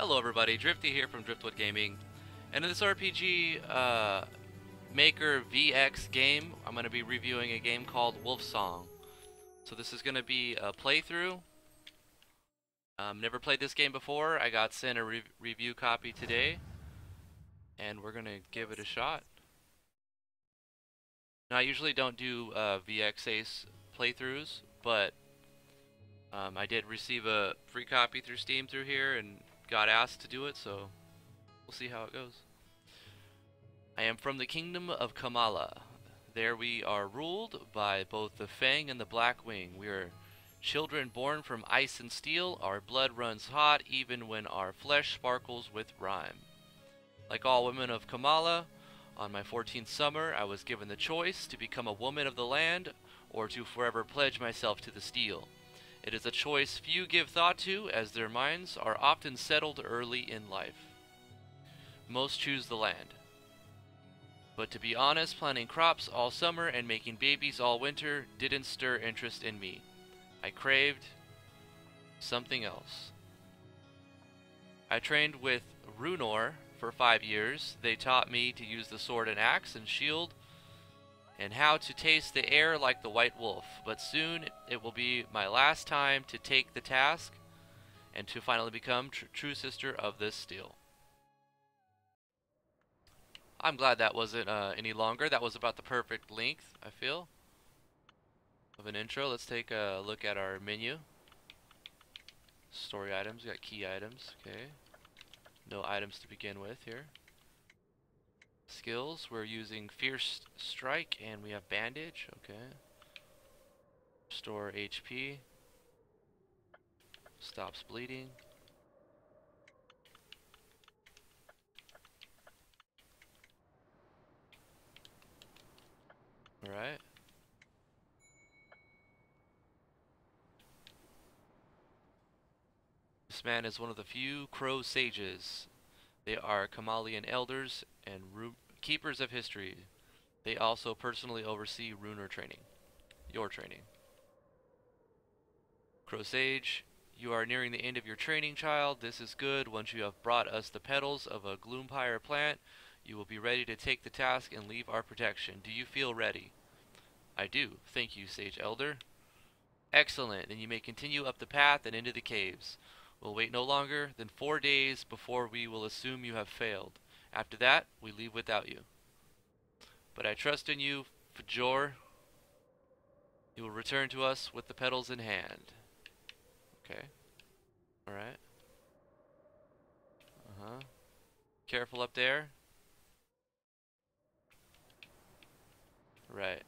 Hello everybody, Drifty here from Driftwood Gaming. And in this RPG uh, Maker VX game, I'm going to be reviewing a game called Wolfsong. So this is going to be a playthrough. Um, never played this game before. I got sent a re review copy today. And we're going to give it a shot. Now I usually don't do uh, VX Ace playthroughs, but um, I did receive a free copy through Steam through here and got asked to do it, so we'll see how it goes. I am from the kingdom of Kamala. There we are ruled by both the Fang and the Black Wing. We are children born from ice and steel. Our blood runs hot even when our flesh sparkles with rime. Like all women of Kamala, on my 14th summer, I was given the choice to become a woman of the land or to forever pledge myself to the steel. It is a choice few give thought to, as their minds are often settled early in life. Most choose the land. But to be honest, planting crops all summer and making babies all winter didn't stir interest in me. I craved something else. I trained with Runor for five years. They taught me to use the sword and axe and shield and how to taste the air like the white wolf. But soon it will be my last time to take the task and to finally become tr true sister of this steel. I'm glad that wasn't uh, any longer. That was about the perfect length, I feel, of an intro. Let's take a look at our menu. Story items, we got key items, okay. No items to begin with here. Skills, we're using Fierce Strike and we have Bandage, okay. Store HP. Stops bleeding. Alright. This man is one of the few crow sages. They are Kamalian elders and keepers of history. They also personally oversee Runer training. Your training. Crow Sage, you are nearing the end of your training, child. This is good. Once you have brought us the petals of a Gloompire plant, you will be ready to take the task and leave our protection. Do you feel ready? I do. Thank you, Sage Elder. Excellent. Then you may continue up the path and into the caves. We'll wait no longer than four days before we will assume you have failed. After that, we leave without you. But I trust in you, Fajor. You will return to us with the petals in hand. Okay. Alright. Uh-huh. Careful up there. Right.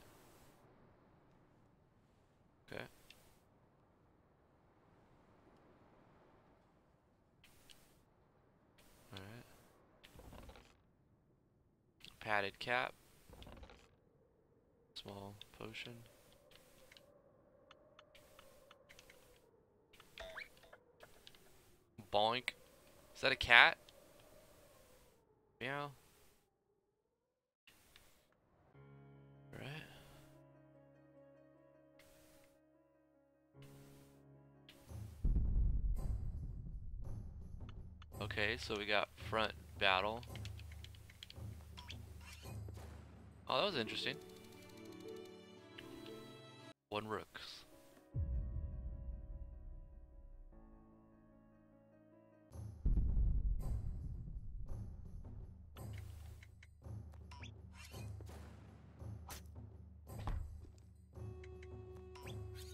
Okay. Padded cap. Small potion. Boink. Is that a cat? Meow. Right. Okay, so we got front battle. Oh, that was interesting. One rooks.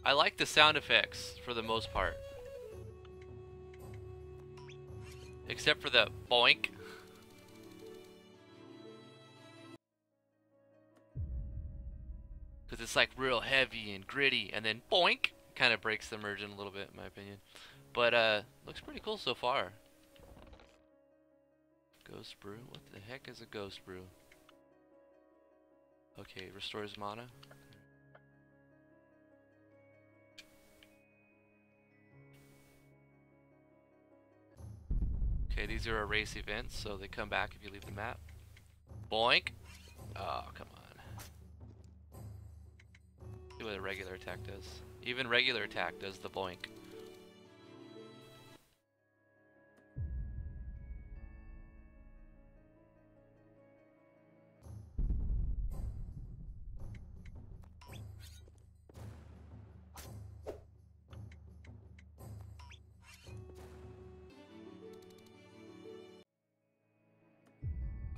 I like the sound effects for the most part. Except for the boink. Because it's like real heavy and gritty, and then boink, kind of breaks the immersion a little bit, in my opinion. But uh, looks pretty cool so far. Ghost brew. What the heck is a ghost brew? Okay, restores mana. Okay, these are erase events, so they come back if you leave the map. Boink! Oh, come on what a regular attack does. Even regular attack does the boink.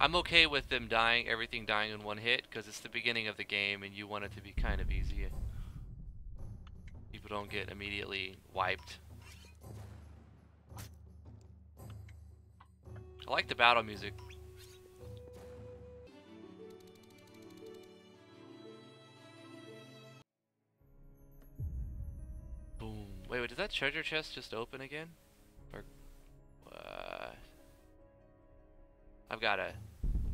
I'm okay with them dying, everything dying in one hit, because it's the beginning of the game and you want it to be kind of easy. People don't get immediately wiped. I like the battle music. Boom. Wait, wait, did that treasure chest just open again? Or, uh, I've gotta,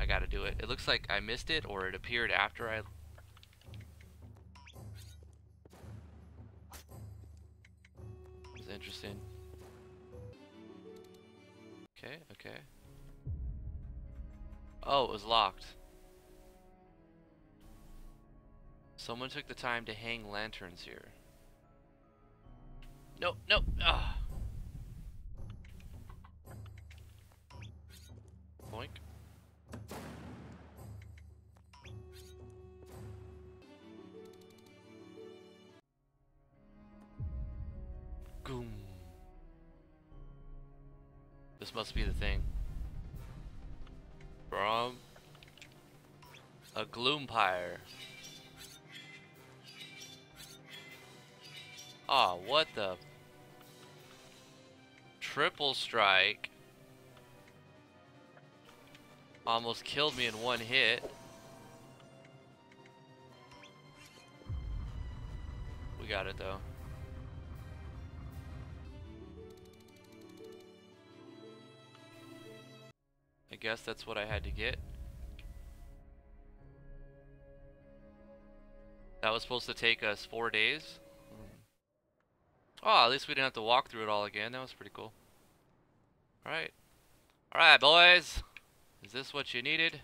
I gotta do it. It looks like I missed it, or it appeared after I... interesting. Okay, okay. Oh, it was locked. Someone took the time to hang lanterns here. Nope, nope. Ah. Must be the thing. From a Gloompire. Ah, oh, what the? Triple strike. Almost killed me in one hit. We got it though. Guess that's what I had to get. That was supposed to take us four days. Oh, at least we didn't have to walk through it all again. That was pretty cool. Alright. Alright, boys. Is this what you needed?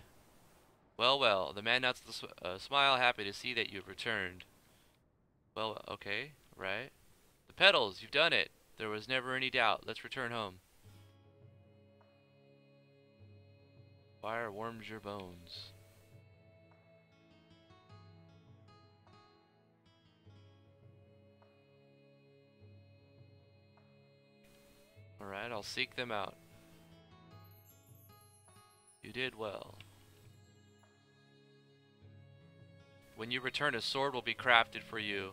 Well, well. The man nods the uh, smile, happy to see that you've returned. Well, okay. Right. The petals, you've done it. There was never any doubt. Let's return home. Fire warms your bones. Alright, I'll seek them out. You did well. When you return, a sword will be crafted for you,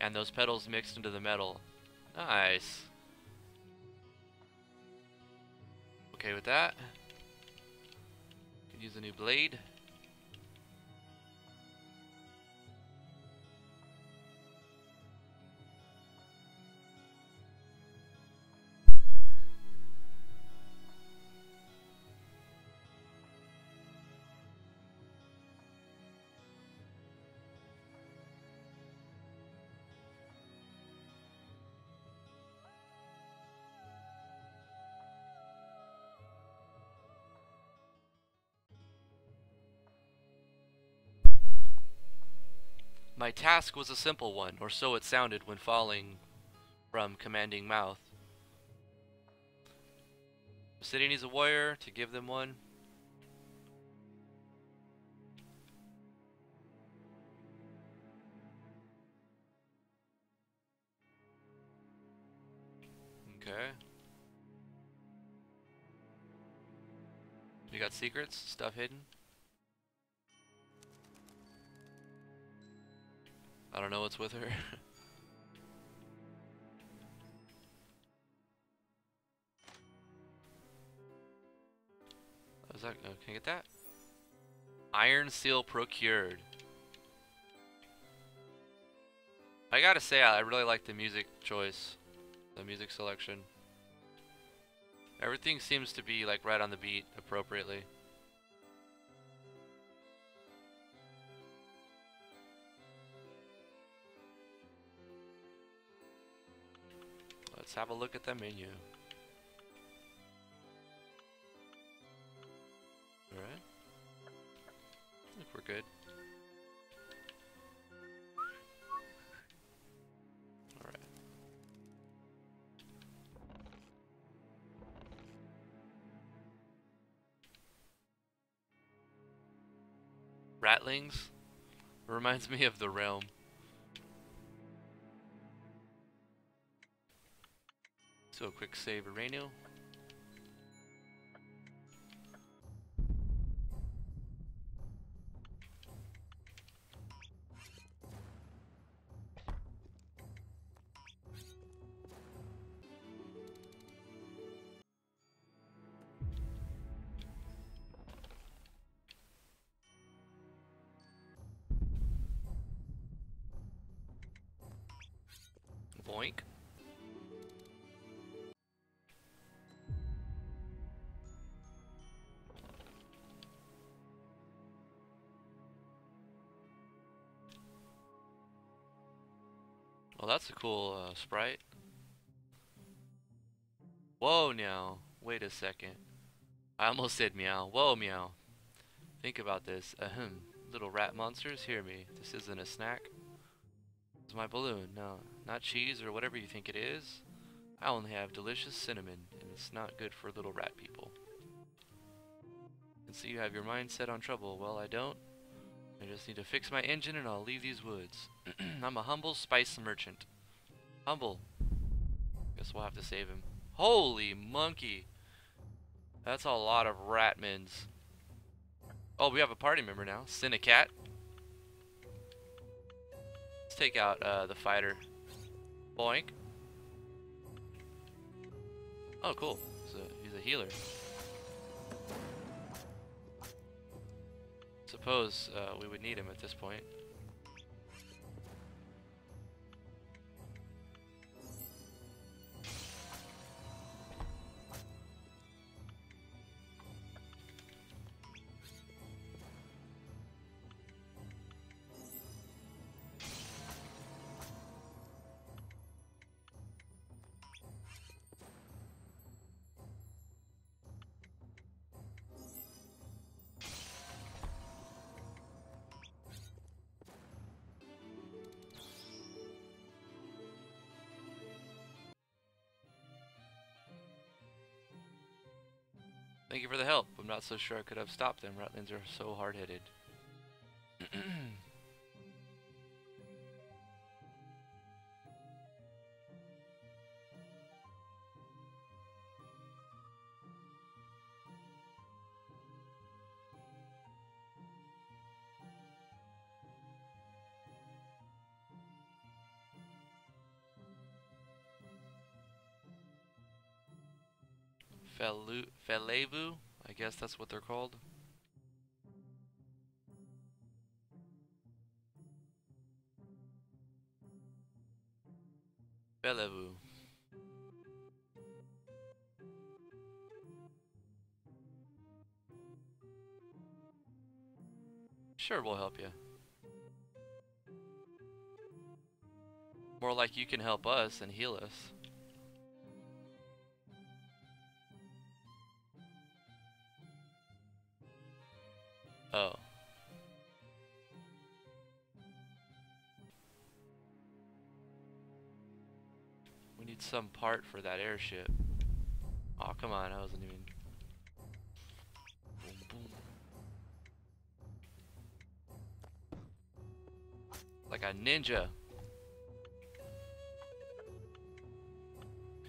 and those petals mixed into the metal. Nice. Okay with that. Use a new blade. My task was a simple one, or so it sounded when falling from commanding mouth. The city needs a warrior to give them one. Okay. We got secrets, stuff hidden. I don't know what's with her. That, oh, can I get that? Iron seal procured. I gotta say, I really like the music choice, the music selection. Everything seems to be like right on the beat appropriately. Let's have a look at the menu. Alright. I think we're good. Alright. Ratlings? Reminds me of the realm. So a quick save of Well, that's a cool uh, sprite. Whoa, now. Wait a second. I almost said meow. Whoa, meow. Think about this. Ahem. Little rat monsters, hear me. This isn't a snack. It's my balloon. No, not cheese or whatever you think it is. I only have delicious cinnamon, and it's not good for little rat people. And so you have your mind set on trouble. Well, I don't. I just need to fix my engine and I'll leave these woods. I'm a humble spice merchant. Humble. Guess we'll have to save him. Holy monkey. That's a lot of ratmans. Oh, we have a party member now. Cinecat. Let's take out uh, the fighter. Boink. Oh, cool. A, he's a healer. Suppose uh, we would need him at this point. Thank you for the help. I'm not so sure I could have stopped them. Ratlins are so hard-headed. Felu Felevu? I guess that's what they're called. Felevu. Sure, we'll help you. More like you can help us and heal us. Some part for that airship. Oh, come on, I wasn't even... Boom, boom. Like a ninja.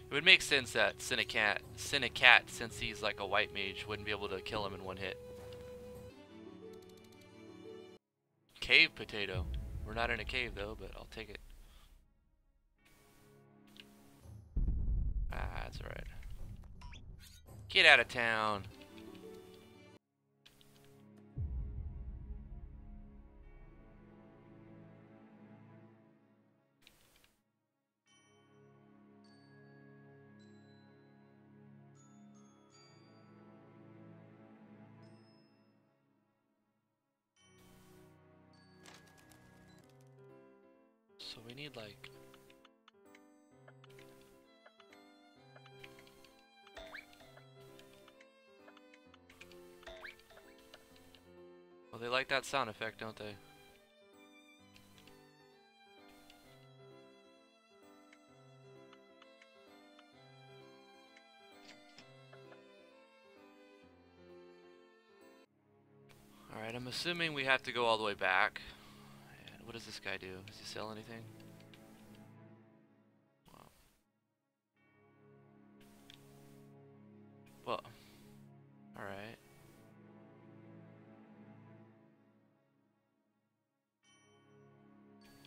It would make sense that Cinecat, Cinecat, since he's like a white mage, wouldn't be able to kill him in one hit. Cave potato. We're not in a cave though, but I'll take it. Alright. Get out of town. That sound effect, don't they? Alright, I'm assuming we have to go all the way back. What does this guy do? Does he sell anything?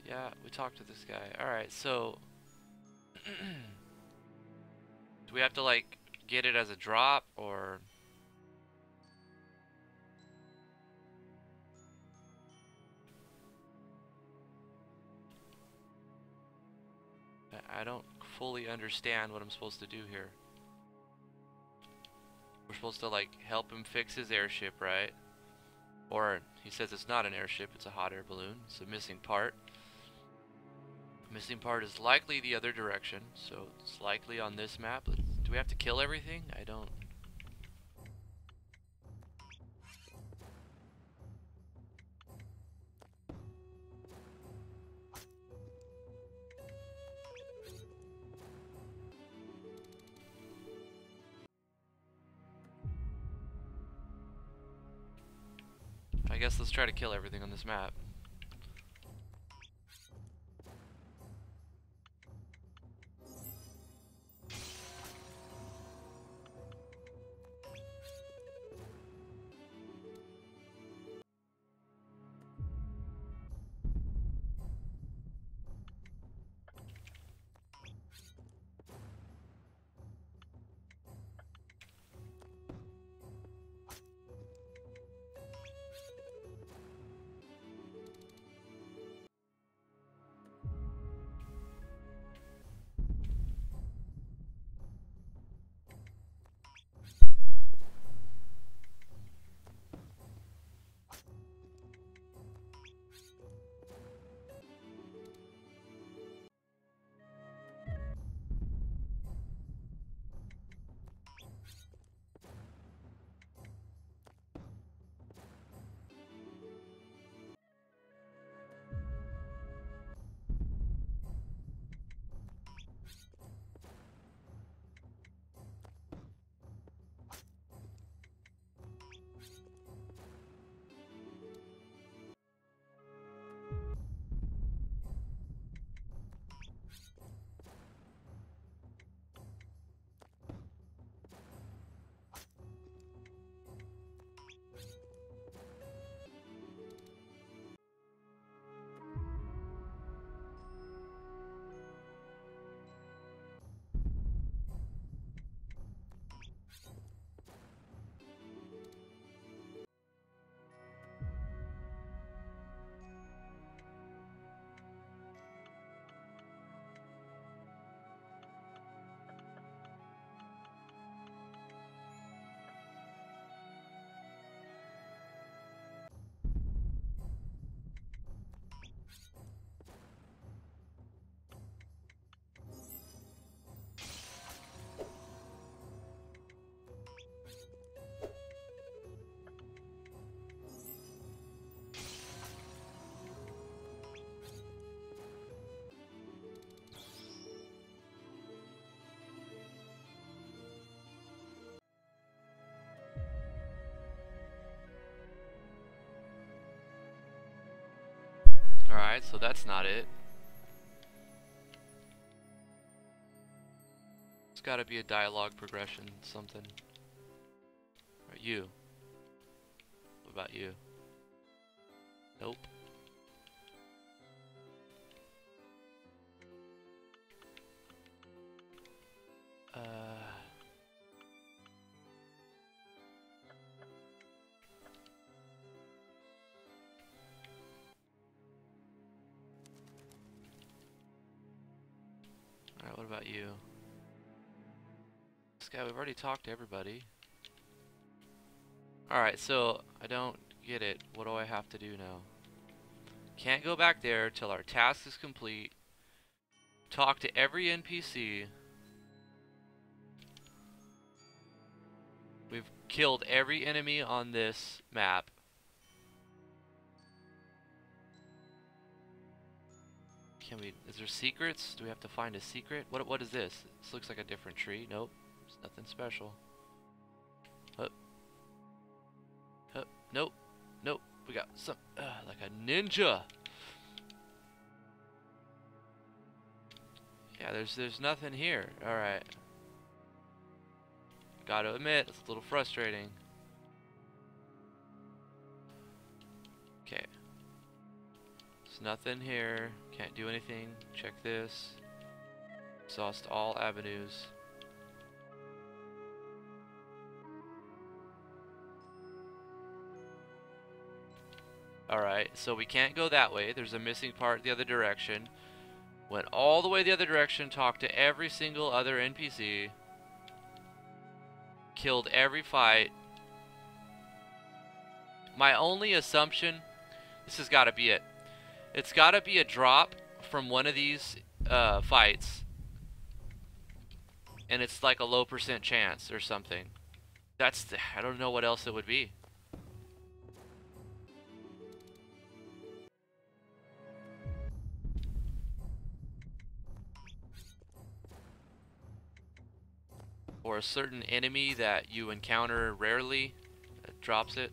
Yeah, we talked to this guy. Alright, so... do we have to, like, get it as a drop, or... I don't fully understand what I'm supposed to do here. We're supposed to like help him fix his airship, right? Or he says it's not an airship, it's a hot air balloon. It's a missing part. Missing part is likely the other direction, so it's likely on this map. Do we have to kill everything? I don't I guess let's try to kill everything on this map. Alright, so that's not it. It's gotta be a dialogue progression, something. Right, you. What about you? Guy, we've already talked to everybody. Alright, so I don't get it. What do I have to do now? Can't go back there till our task is complete. Talk to every NPC. We've killed every enemy on this map. Can we, is there secrets? Do we have to find a secret? What, what is this? This looks like a different tree. Nope. Nothing special. Hup. Hup. Nope. Nope. We got some, uh, like a ninja. Yeah, there's, there's nothing here. Alright. Gotta admit, it's a little frustrating. Okay. There's nothing here. Can't do anything. Check this. Exhaust all avenues. Alright, so we can't go that way. There's a missing part the other direction. Went all the way the other direction, talked to every single other NPC, killed every fight. My only assumption, this has got to be it. It's got to be a drop from one of these uh, fights, and it's like a low percent chance or something. That's the, I don't know what else it would be. Or a certain enemy that you encounter rarely that drops it.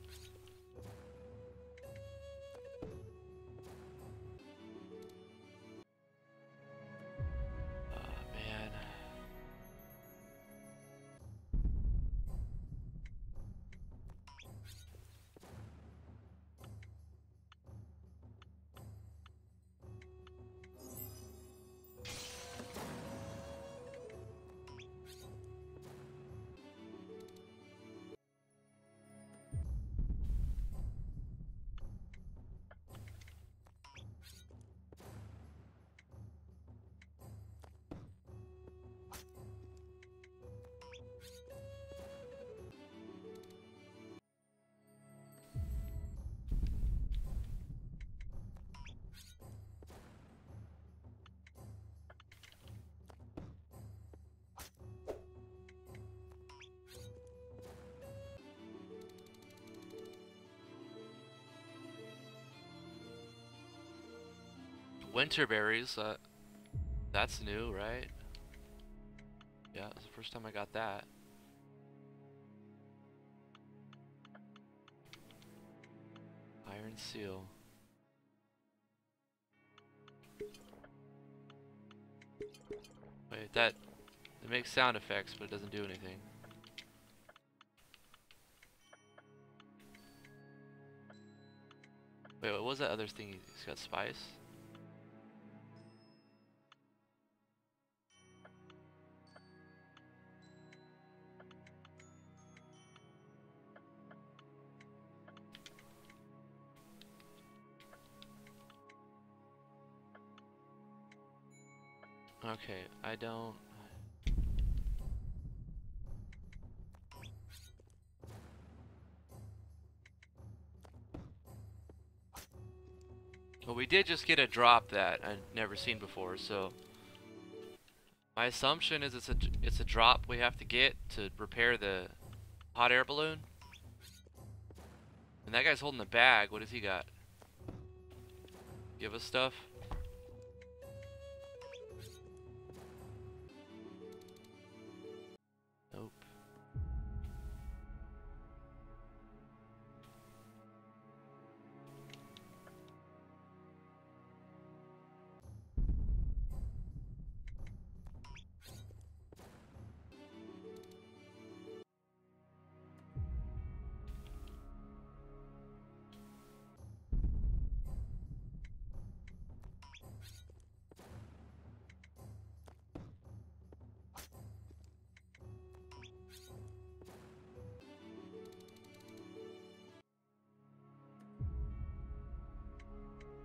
Winter berries. Uh, that's new, right? Yeah, it's the first time I got that. Iron seal. Wait, that it makes sound effects, but it doesn't do anything. Wait, what was that other thing? He's got spice? I don't... Well, we did just get a drop that I've never seen before, so... My assumption is it's a, it's a drop we have to get to repair the hot air balloon. And that guy's holding the bag. What does he got? Give us stuff?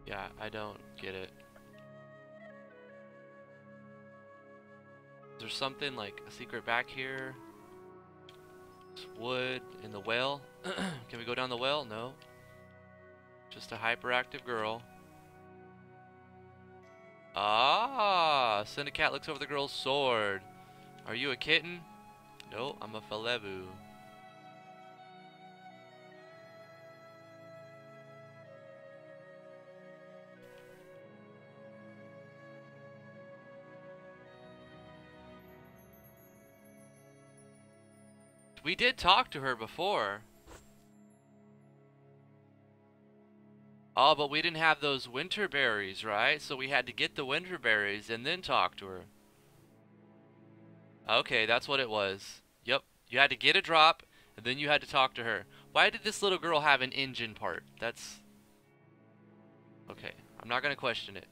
Yeah, I don't get it. Is there something like a secret back here? wood in the well. Can we go down the well? No. Just a hyperactive girl. Ah, Syndicat looks over the girl's sword. Are you a kitten? No, I'm a Falevu. We did talk to her before. Oh, but we didn't have those winter berries, right? So we had to get the winter berries and then talk to her. Okay, that's what it was. Yep, you had to get a drop and then you had to talk to her. Why did this little girl have an engine part? That's... Okay, I'm not going to question it.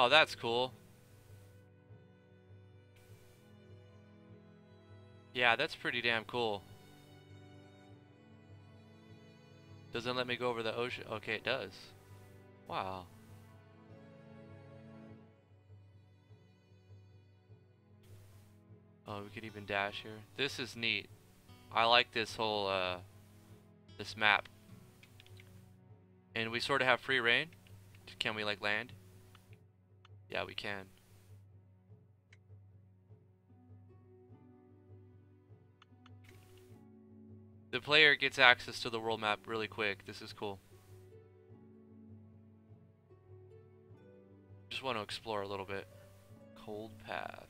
Oh, that's cool. Yeah, that's pretty damn cool. Doesn't let me go over the ocean. Okay, it does. Wow. Oh, we could even dash here. This is neat. I like this whole, uh, this map. And we sort of have free reign. Can we, like, land? Yeah, we can. The player gets access to the world map really quick. This is cool. Just want to explore a little bit. Cold Path.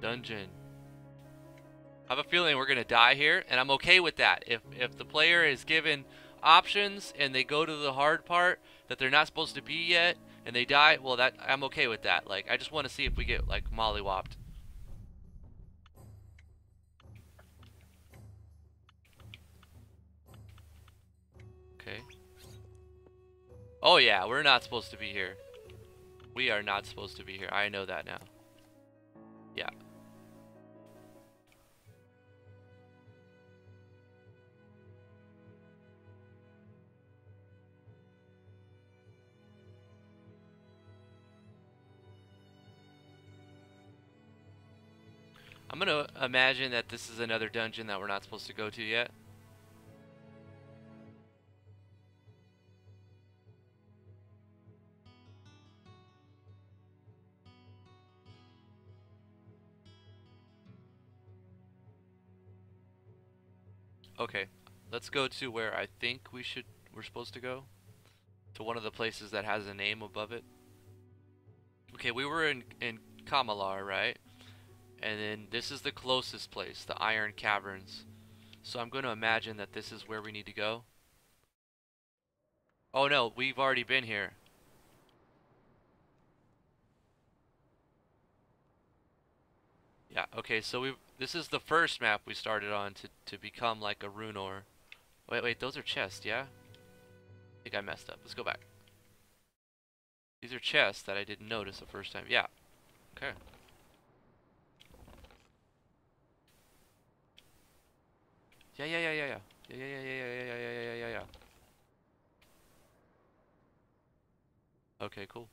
Dungeon. I have a feeling we're gonna die here, and I'm okay with that. If if the player is given options and they go to the hard part that they're not supposed to be yet, and they die, well, that I'm okay with that. Like, I just want to see if we get like mollywopped. Okay. Oh yeah, we're not supposed to be here. We are not supposed to be here. I know that now. Yeah. I'm gonna imagine that this is another dungeon that we're not supposed to go to yet. Okay, let's go to where I think we should we're supposed to go. To one of the places that has a name above it. Okay, we were in in Kamalar, right? And then this is the closest place, the Iron Caverns. So I'm going to imagine that this is where we need to go. Oh no, we've already been here. Yeah, okay, so we this is the first map we started on to, to become like a Runor. Wait, wait, those are chests, yeah? I think I messed up. Let's go back. These are chests that I didn't notice the first time. Yeah. Okay. Yeah, yeah, yeah, yeah, yeah. Yeah, yeah, yeah, yeah, yeah, yeah, yeah, yeah, yeah, yeah. Okay, cool.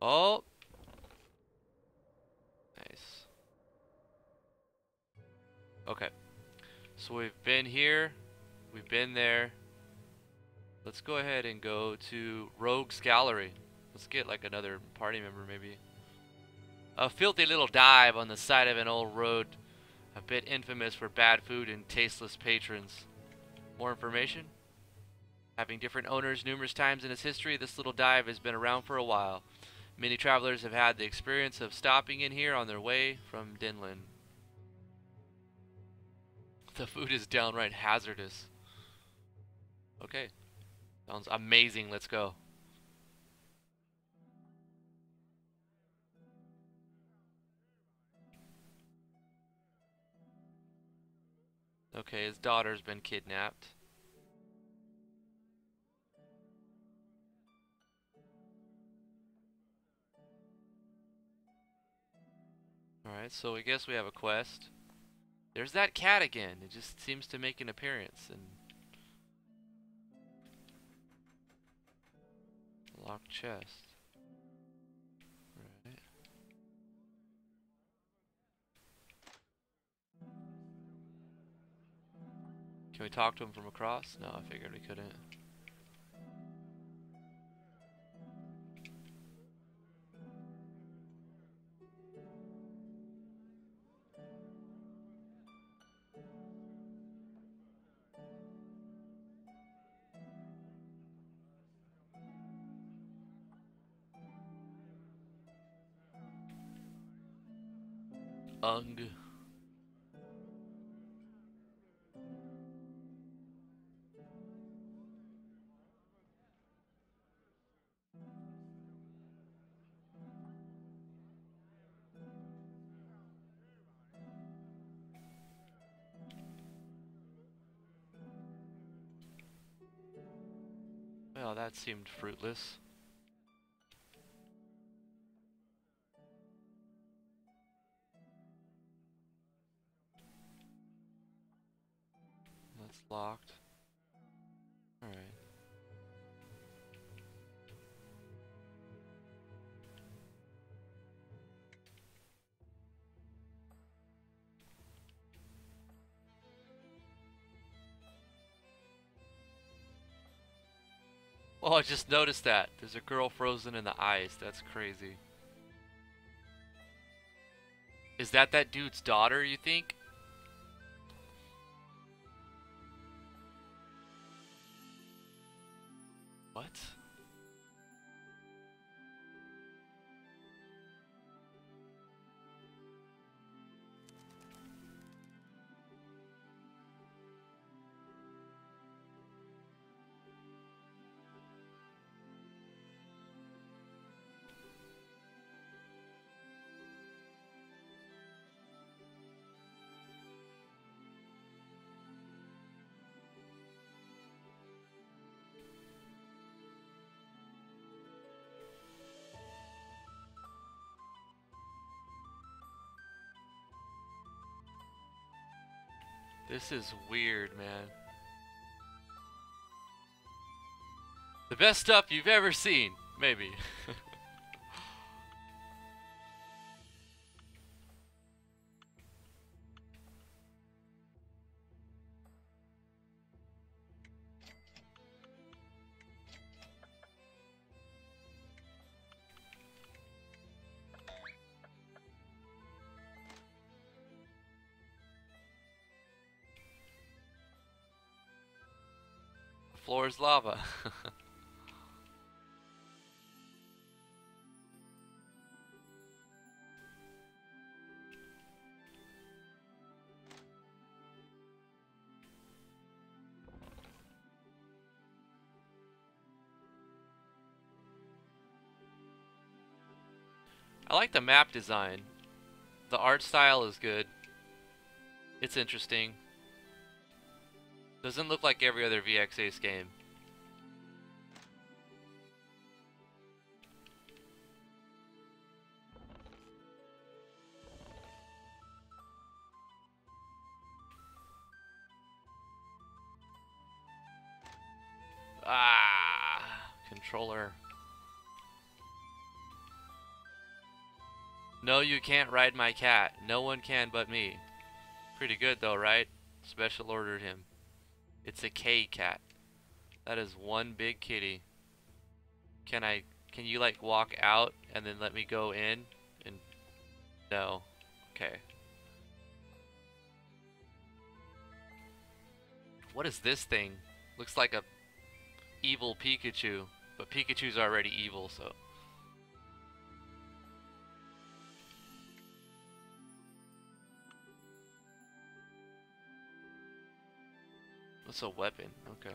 Oh! Nice. Okay. So we've been here. We've been there. Let's go ahead and go to Rogue's Gallery. Let's get like another party member maybe. A filthy little dive on the side of an old road a bit infamous for bad food and tasteless patrons. More information? Having different owners numerous times in its history, this little dive has been around for a while. Many travelers have had the experience of stopping in here on their way from Dinlin. The food is downright hazardous. Okay. Sounds amazing. Let's go. Okay, his daughter's been kidnapped. Alright, so I guess we have a quest. There's that cat again. It just seems to make an appearance and locked chest. Can we talk to him from across? No, I figured we couldn't. Ung. Well, that seemed fruitless. Oh, I just noticed that. There's a girl frozen in the ice. That's crazy. Is that that dude's daughter, you think? This is weird, man. The best stuff you've ever seen, maybe. I like the map design. The art style is good. It's interesting. Doesn't look like every other VX Ace game. No, you can't ride my cat. No one can but me. Pretty good though, right? Special ordered him. It's a K cat. That is one big kitty. Can I, can you like walk out and then let me go in? And no. Okay. What is this thing? Looks like a evil Pikachu, but Pikachu's already evil, so. What's a weapon? Okay.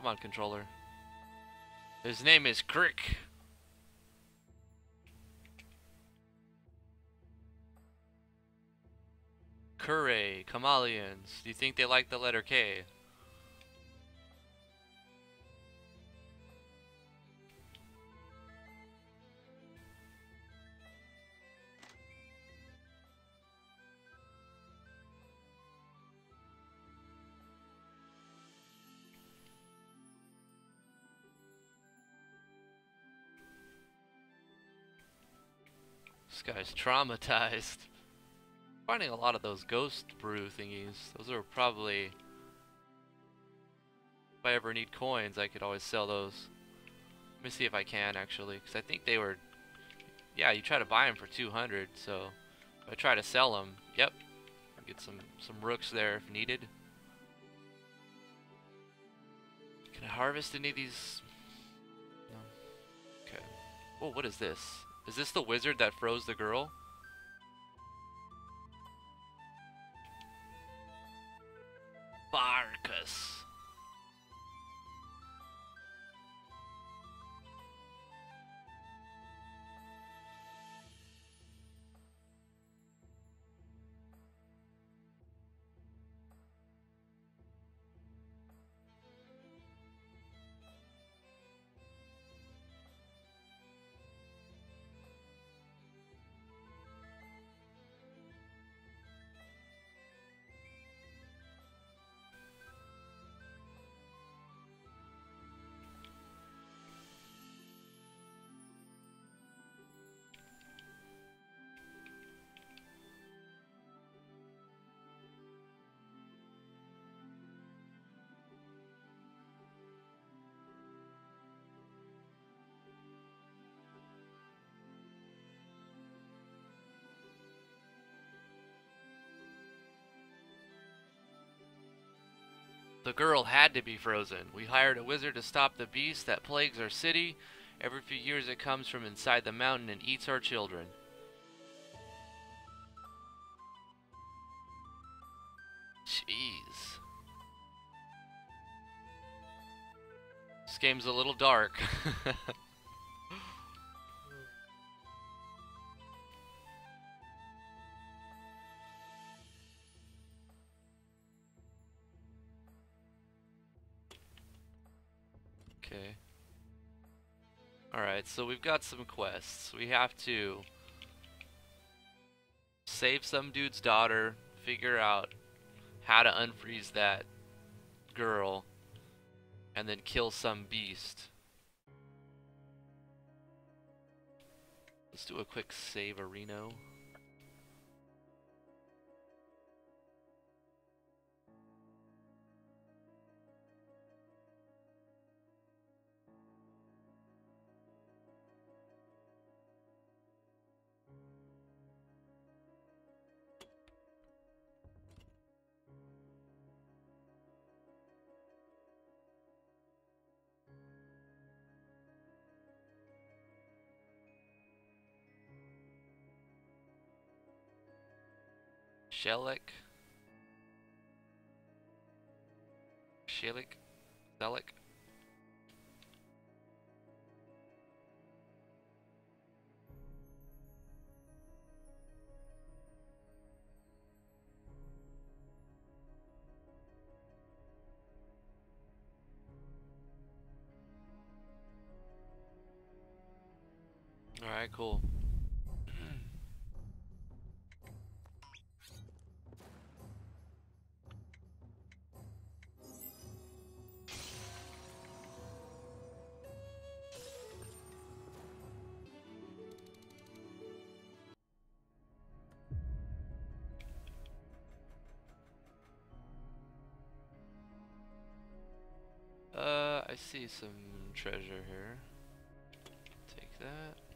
Come on, controller. His name is Crick. Kure, Kamalians. Do you think they like the letter K? This guy's traumatized. Finding a lot of those ghost brew thingies. Those are probably... If I ever need coins, I could always sell those. Let me see if I can, actually. Because I think they were... Yeah, you try to buy them for 200, so... If I try to sell them, yep. I'll get some, some rooks there if needed. Can I harvest any of these No. Okay. Oh, what is this? Is this the wizard that froze the girl? Barkus. The girl had to be frozen. We hired a wizard to stop the beast that plagues our city. Every few years it comes from inside the mountain and eats our children. Jeez. This game's a little dark. Alright, so we've got some quests. We have to save some dude's daughter, figure out how to unfreeze that girl, and then kill some beast. Let's do a quick save Reno. Shelik. Shelik. Zelik. Alright, cool. I see some treasure here. Take that.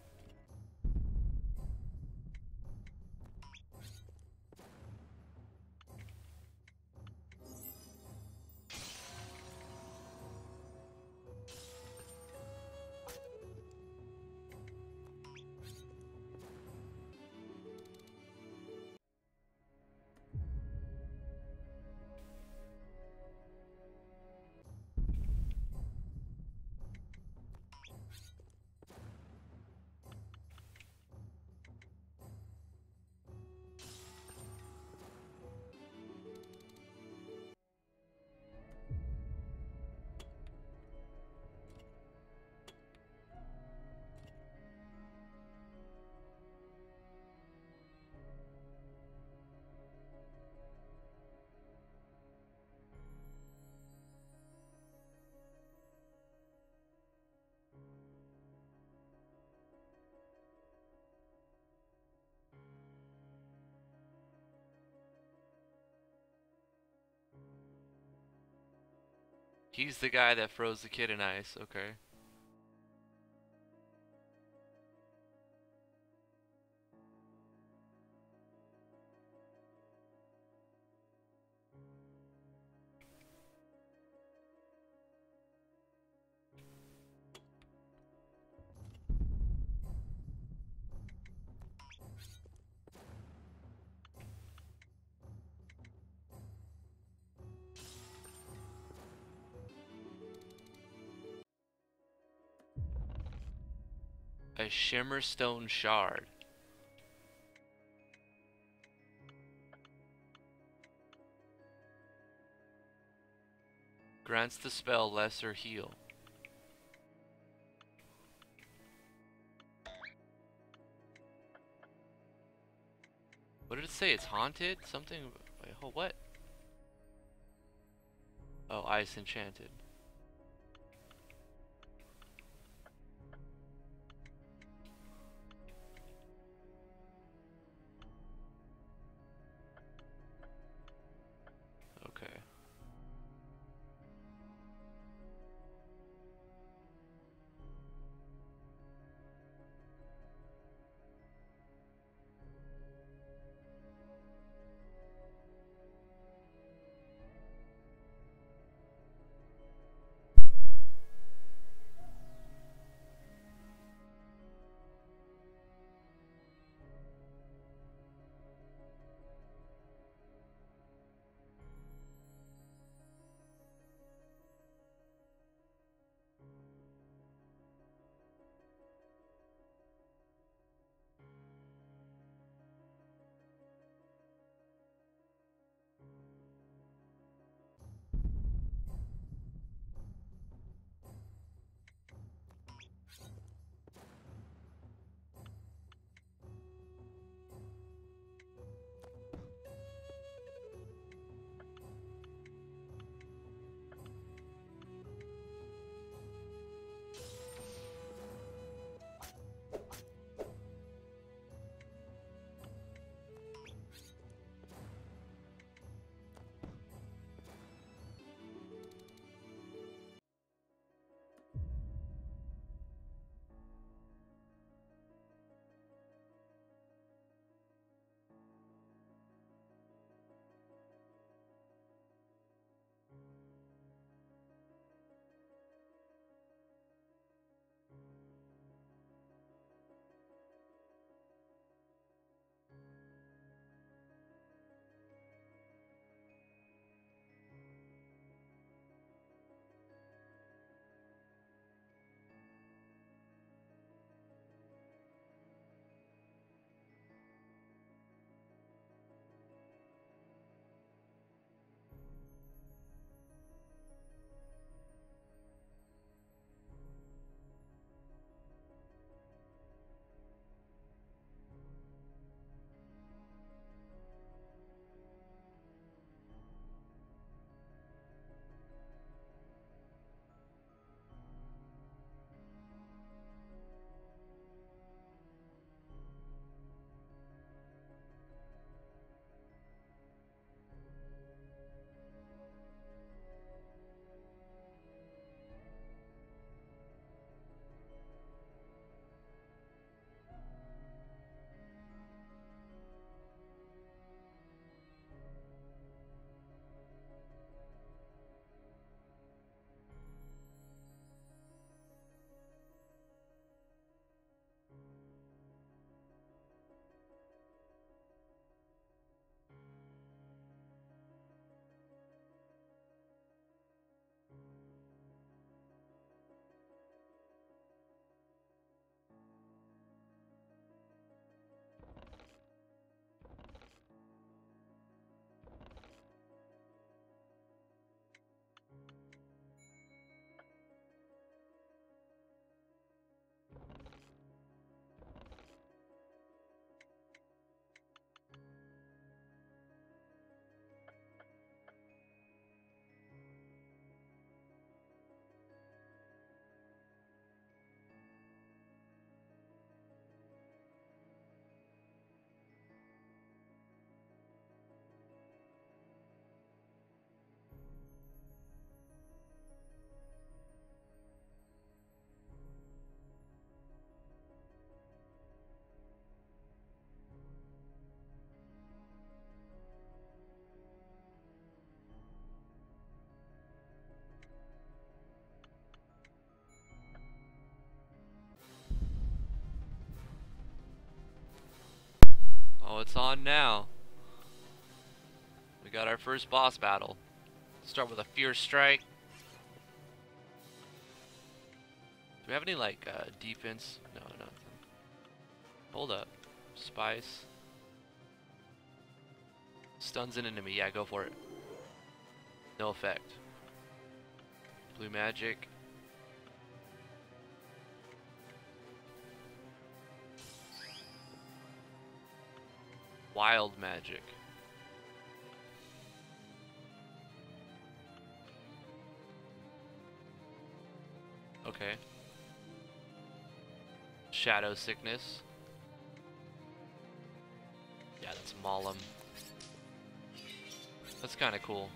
He's the guy that froze the kid in ice, okay. Shimmerstone Shard. Grants the spell Lesser Heal. What did it say? It's haunted? Something... Wait, what? Oh, Ice Enchanted. It's on now. We got our first boss battle. Start with a fierce strike. Do we have any like uh, defense? No, nothing. Hold up. Spice. Stuns an enemy. Yeah, go for it. No effect. Blue magic. Wild magic. Okay. Shadow sickness. Yeah, that's Maulum. That's kind of cool.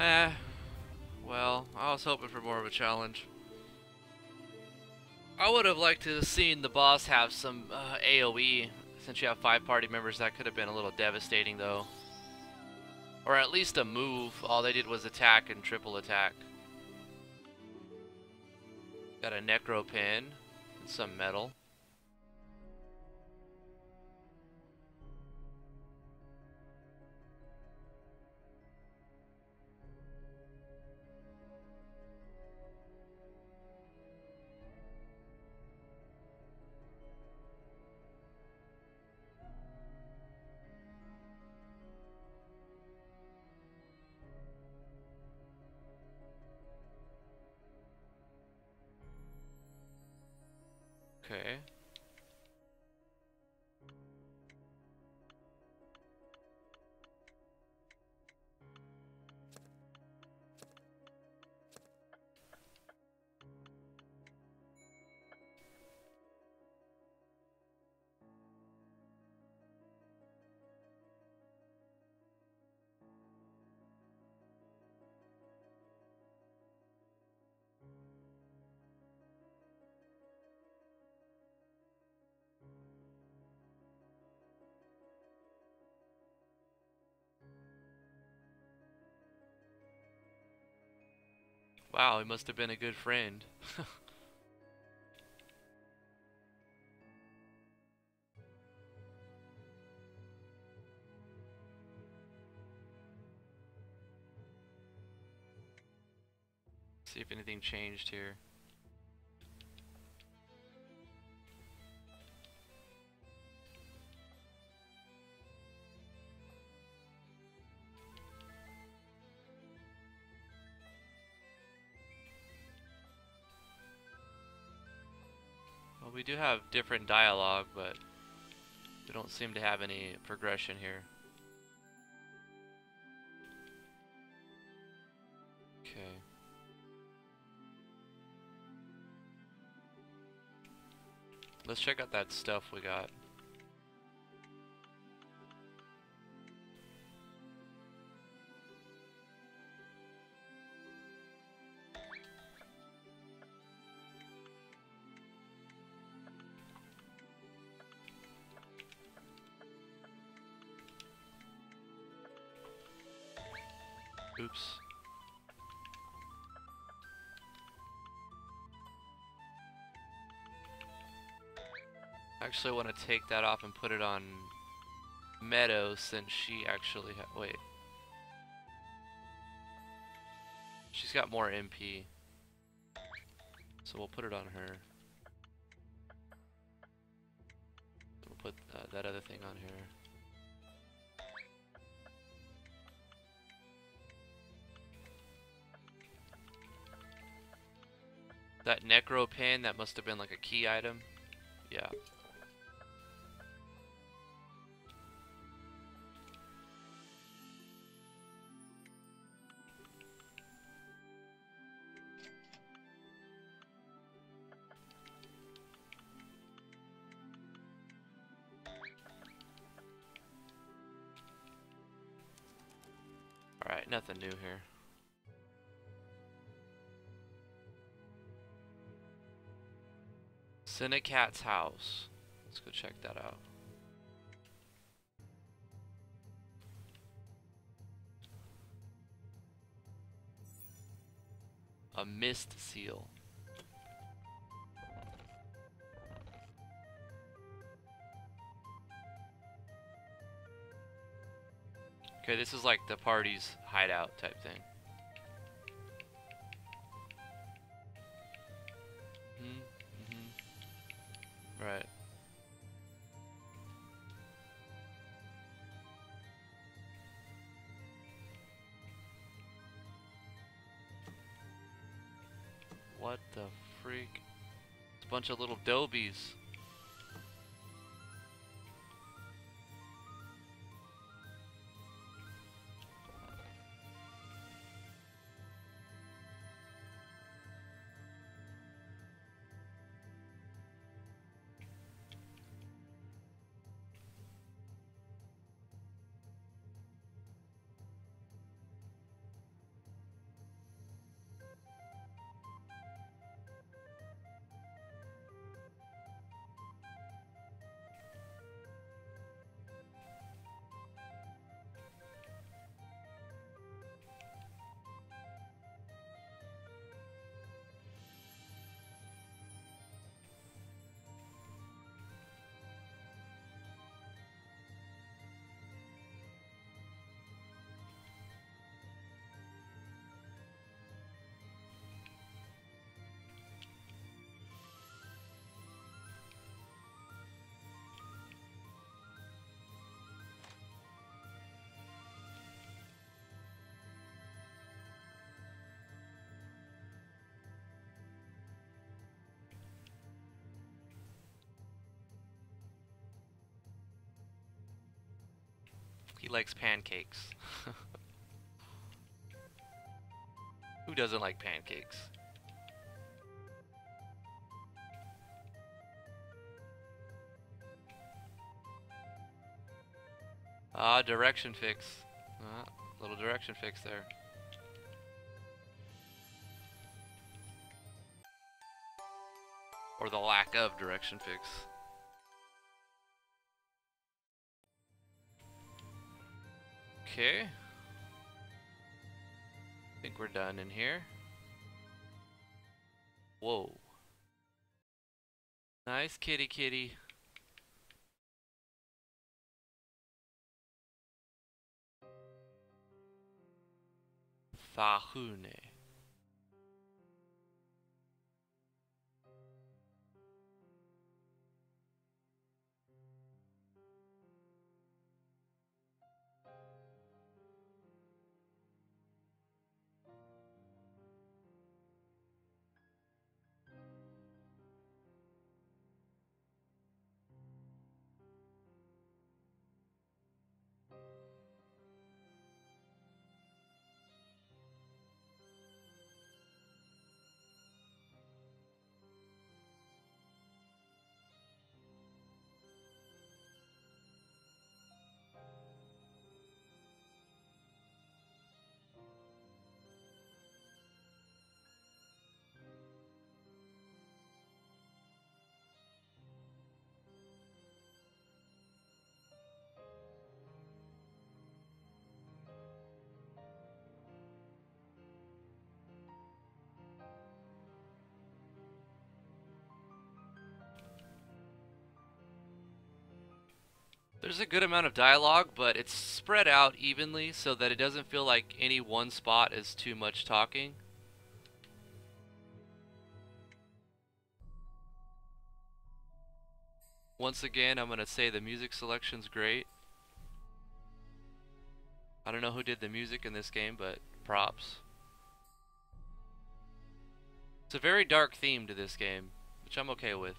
Eh, well, I was hoping for more of a challenge. I would have liked to have seen the boss have some uh, AoE. Since you have five party members, that could have been a little devastating, though. Or at least a move. All they did was attack and triple attack. Got a Necro Pin and some metal. Wow, he must have been a good friend. See if anything changed here. Do have different dialogue, but we don't seem to have any progression here. Okay. Let's check out that stuff we got. Actually, want to take that off and put it on Meadow since she actually wait. She's got more MP. So we'll put it on her. We'll put uh, that other thing on here. That necro pin, that must have been like a key item. Yeah. Nothing new here. Cinecat's house. Let's go check that out. A mist seal. Okay, this is like the party's hideout type thing. Mm -hmm. Right. What the freak? It's a bunch of little dobies. Likes pancakes. Who doesn't like pancakes? Ah, direction fix. Ah, little direction fix there. Or the lack of direction fix. Okay. I think we're done in here. Whoa. Nice kitty kitty. Thahune. There's a good amount of dialogue, but it's spread out evenly so that it doesn't feel like any one spot is too much talking. Once again, I'm going to say the music selection's great. I don't know who did the music in this game, but props. It's a very dark theme to this game, which I'm okay with.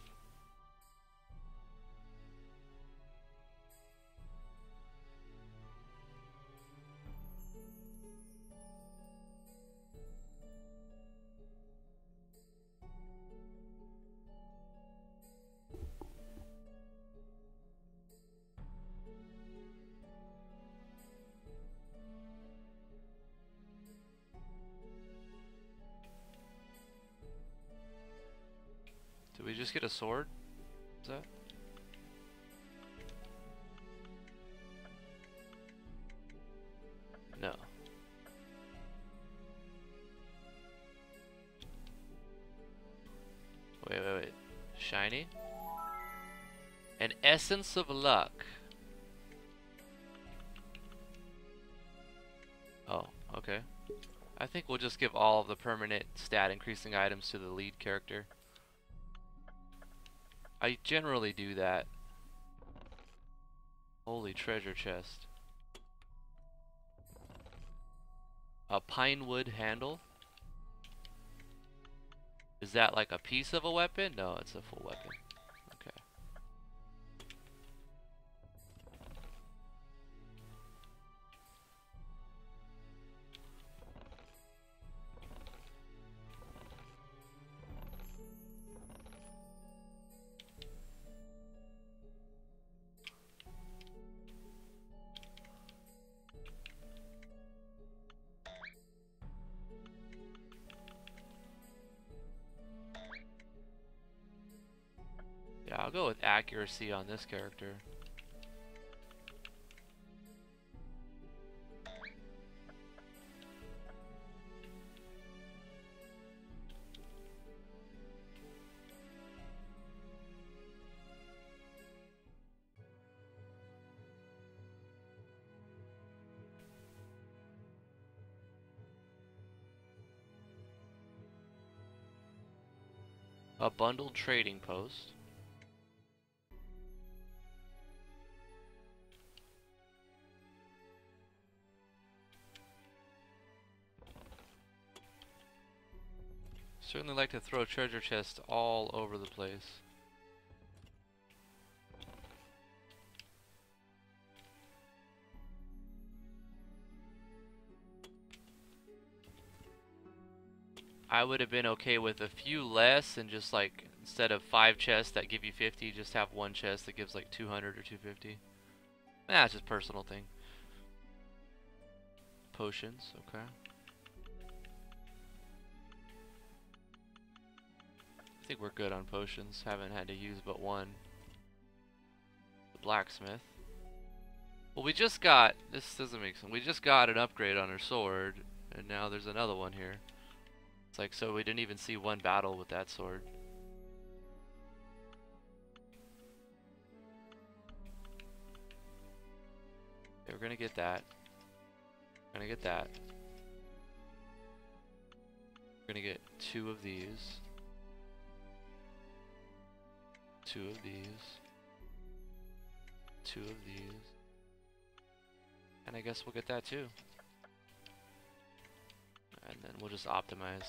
Sword? Is that? No. Wait, wait, wait. Shiny? An essence of luck. Oh, okay. I think we'll just give all of the permanent stat increasing items to the lead character. I generally do that. Holy treasure chest. A pinewood handle? Is that like a piece of a weapon? No, it's a full weapon. Accuracy on this character. A bundled trading post. Like to throw treasure chests all over the place. I would have been okay with a few less and just like instead of five chests that give you 50 just have one chest that gives like 200 or 250 nah just personal thing. Potions okay think we're good on potions haven't had to use but one the blacksmith well we just got this doesn't make sense we just got an upgrade on our sword and now there's another one here it's like, so we didn't even see one battle with that sword. Okay, we're gonna get that. We're gonna get that. We're gonna get two of these. Two of these. Two of these. And I guess we'll get that too and then we'll just optimize.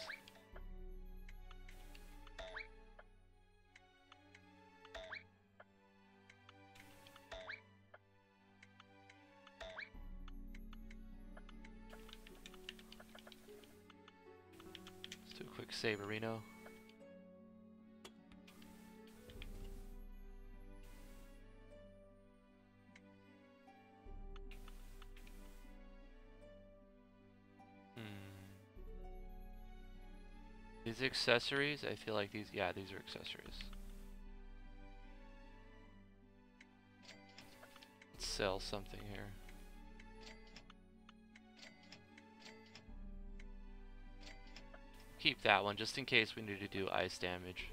Let's do a quick save, Reno. These accessories, I feel like these, yeah, these are accessories. Let's sell something here. Keep that one just in case we need to do ice damage.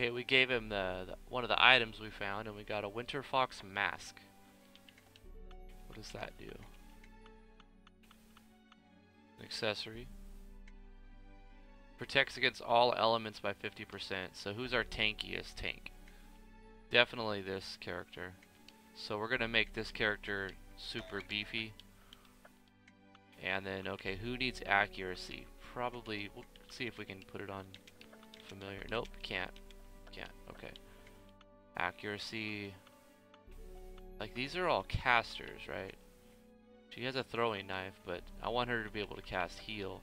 Okay, we gave him the, the one of the items we found, and we got a Winter Fox mask. What does that do? An accessory. Protects against all elements by 50%. So who's our tankiest tank? Definitely this character. So we're going to make this character super beefy. And then, okay, who needs accuracy? Probably, we'll see if we can put it on familiar. Nope, can't. Can't, okay. Accuracy. Like, these are all casters, right? She has a throwing knife, but I want her to be able to cast heal.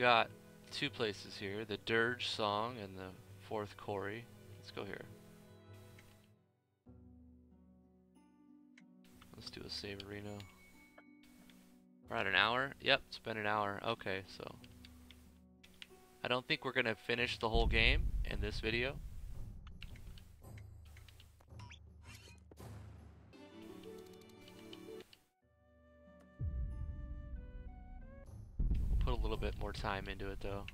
Got two places here, the Dirge song and the fourth quarry. Let's go here. Let's do a Savorino. We're at an hour? Yep, it's been an hour. Okay, so. I don't think we're going to finish the whole game in this video. Time into it though.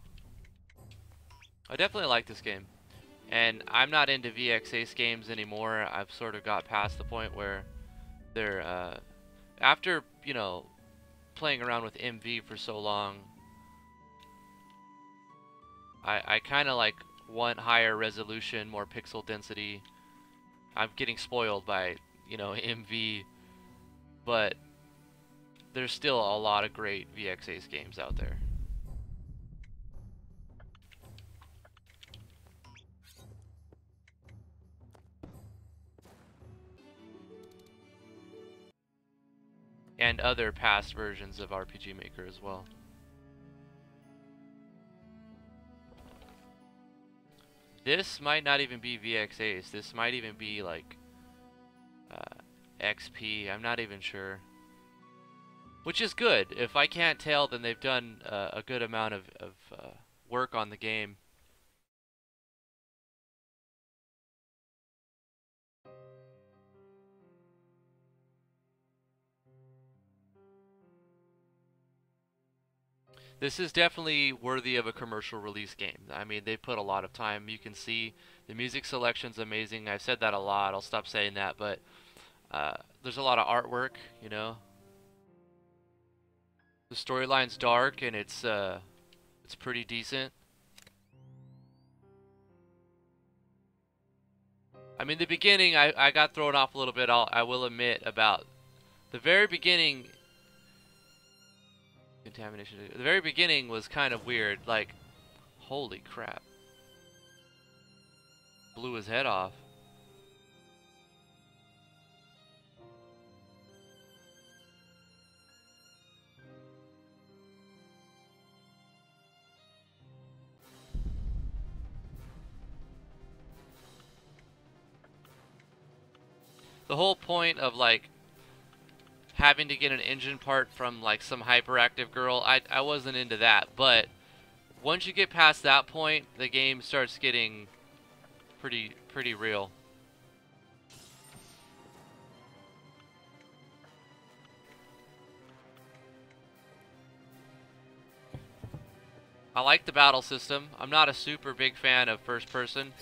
I definitely like this game. And I'm not into VX Ace games anymore. I've sort of got past the point where they're, uh, after, you know, playing around with MV for so long, I, I kind of like want higher resolution, more pixel density. I'm getting spoiled by, you know, MV, but there's still a lot of great VX games out there. And other past versions of RPG Maker as well. This might not even be VX Ace. This might even be like uh, XP. I'm not even sure. Which is good. If I can't tell, then they've done uh, a good amount of, of uh, work on the game. This is definitely worthy of a commercial release game. I mean, they put a lot of time. You can see the music selection's amazing. I've said that a lot. I'll stop saying that, but uh, there's a lot of artwork. You know, the storyline's dark and it's uh, it's pretty decent. I mean, the beginning, I, I got thrown off a little bit, I'll, I will admit, about the very beginning Contamination. The very beginning was kind of weird. Like, holy crap. Blew his head off. The whole point of like having to get an engine part from like some hyperactive girl, I, I wasn't into that. But once you get past that point, the game starts getting pretty pretty real. I like the battle system. I'm not a super big fan of first person.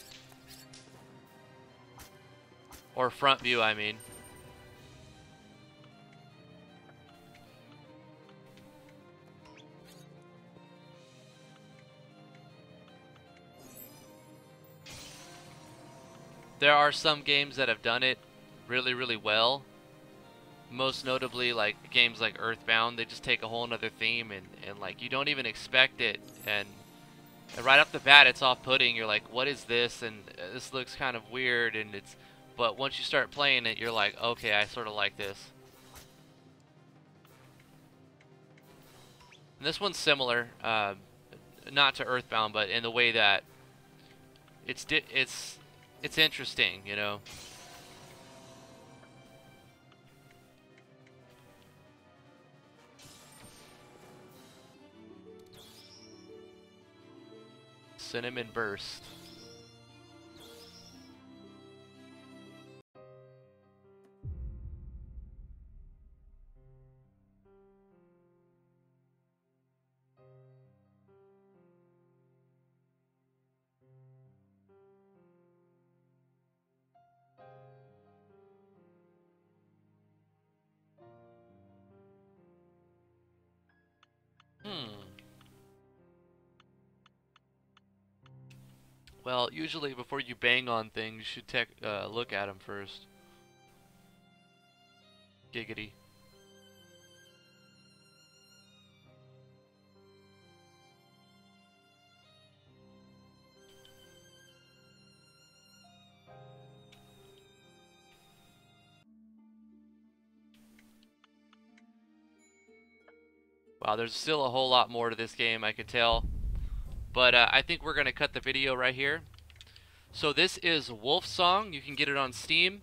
Or front view, I mean. There are some games that have done it really, really well. Most notably, like games like Earthbound, they just take a whole other theme and, and like you don't even expect it, and, and right off the bat, it's off-putting. You're like, what is this? And uh, this looks kind of weird, and it's. But once you start playing it, you're like, okay, I sort of like this. And this one's similar, uh, not to Earthbound, but in the way that it's it's it's interesting, you know. Cinnamon Burst. Well, usually before you bang on things, you should uh, look at them first. Giggity. Wow, there's still a whole lot more to this game, I can tell. But uh, I think we're going to cut the video right here. So this is Wolfsong. You can get it on Steam.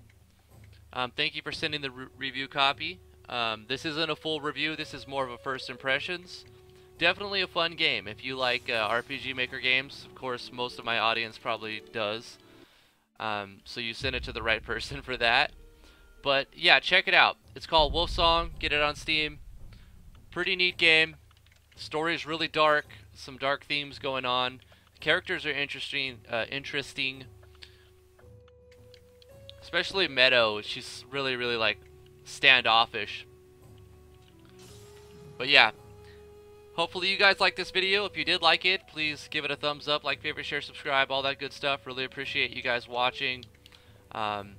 Um, thank you for sending the re review copy. Um, this isn't a full review. This is more of a first impressions. Definitely a fun game. If you like uh, RPG Maker games, of course, most of my audience probably does. Um, so you sent it to the right person for that. But yeah, check it out. It's called Wolfsong. Get it on Steam. Pretty neat game. Story is really dark. Some dark themes going on. Characters are interesting. Uh, interesting. Especially Meadow. She's really, really like standoffish. But yeah. Hopefully you guys like this video. If you did like it, please give it a thumbs up, like, favorite, share, subscribe, all that good stuff. Really appreciate you guys watching. Um,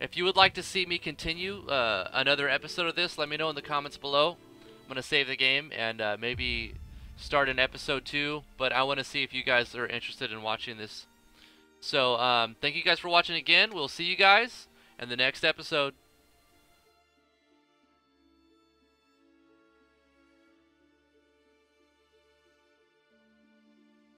if you would like to see me continue uh, another episode of this, let me know in the comments below. I'm going to save the game and uh, maybe start an episode two, but I want to see if you guys are interested in watching this. So, um, thank you guys for watching again. We'll see you guys in the next episode.